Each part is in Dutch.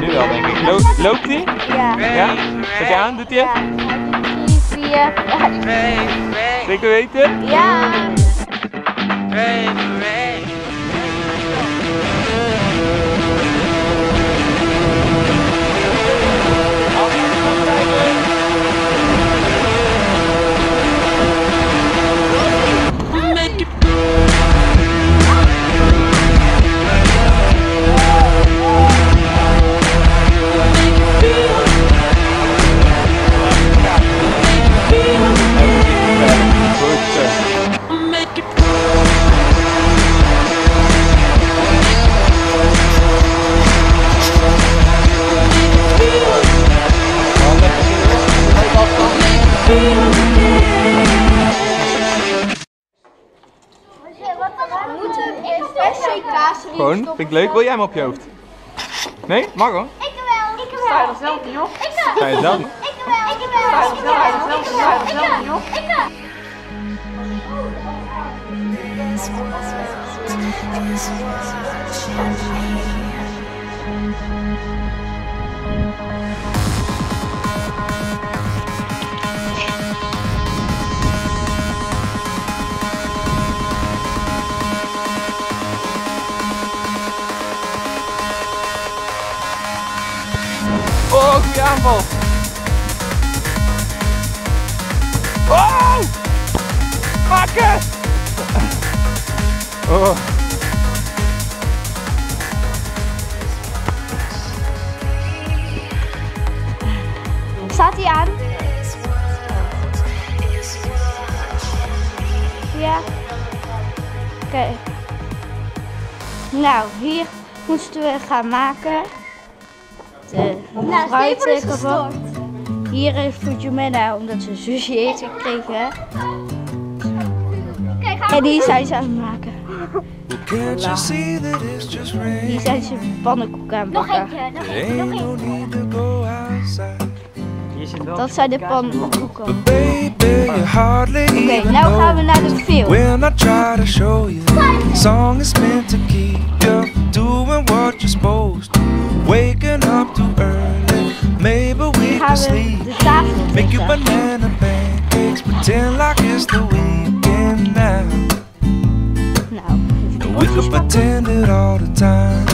Nu wel, denk ik. Lo loopt hij? Ja. Ja? Zet je aan? Doet hij Ja. het? Vier. Zeker weten? Ja. We erin Gewoon, vind ik leuk. Wil jij hem op je hoofd? Nee? Mag hoor. Ik wel. Ik wel. Sta je er zelf niet op? Ik wel. Ga je zelf niet? Ik wel. Ik wel. Ik wel. Ik wel. Ik wel. Ik wel. Goede aanval. Oh! Maken! Oh. Staat hij aan? Ja. Oké. Nou, hier moesten we gaan maken. De fruit kapot. Hier is voor Jumena, omdat ze sushi heeft gekregen. En die zijn ze aan het maken. Hier zijn ze pannenkoeken aan het bakken. Ain't no need to go outside. Dat zijn de pannenkoeken. Oké, nou gaan we naar de film. when I try to show you. The song is meant to keep you doing what you're supposed to. Early, maybe we Nu sleep. we de tafel Make you banana pancakes, pretend like it's the weekend now. Even We could pretend it all the time.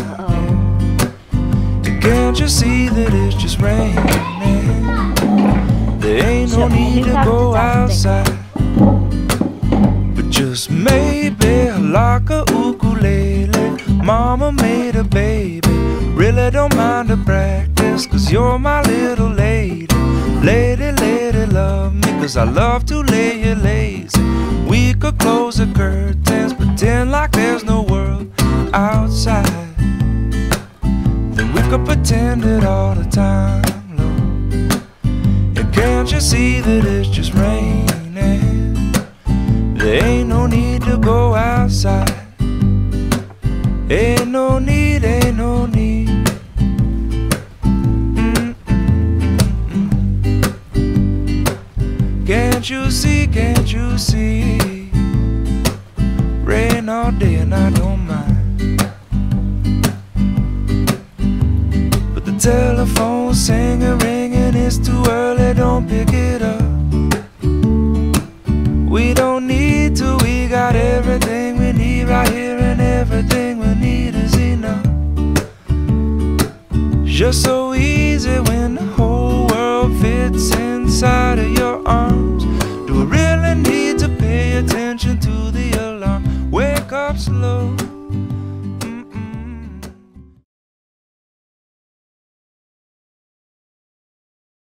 Can't you see that it's just raining? There ain't no need to go outside. But just maybe like a ukulele. Mama made a baby. Really don't mind the practice, cause you're my little lady. Lady, lady, love me, cause I love to lay you lazy. We could close the curtains, pretend like there's no world outside. Then we could pretend it all the time, Lord. And can't you see that it's just raining? Can't you see, can't you see? Rain all day and I don't mind. But the telephone's singing, ringing, it's too early, don't pick it up. We don't need to, we got everything we need right here, and everything we need is enough. Just so slow.